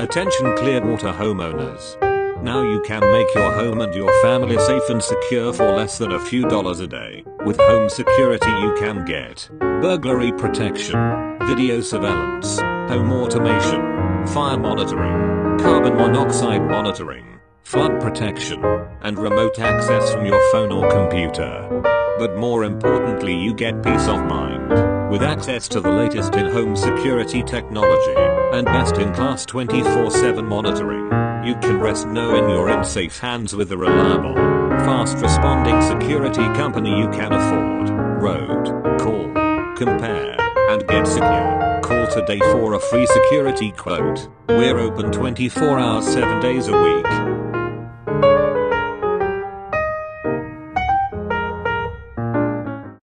Attention Clearwater homeowners. Now you can make your home and your family safe and secure for less than a few dollars a day. With home security you can get burglary protection, video surveillance, home automation, fire monitoring, carbon monoxide monitoring, flood protection, and remote access from your phone or computer. But more importantly you get peace of mind, with access to the latest in home security technology, and best in class 24-7 monitoring. You can rest knowing you're in safe hands with a reliable, fast responding security company you can afford. Road, call, compare, and get secure. Call today for a free security quote. We're open 24 hours 7 days a week.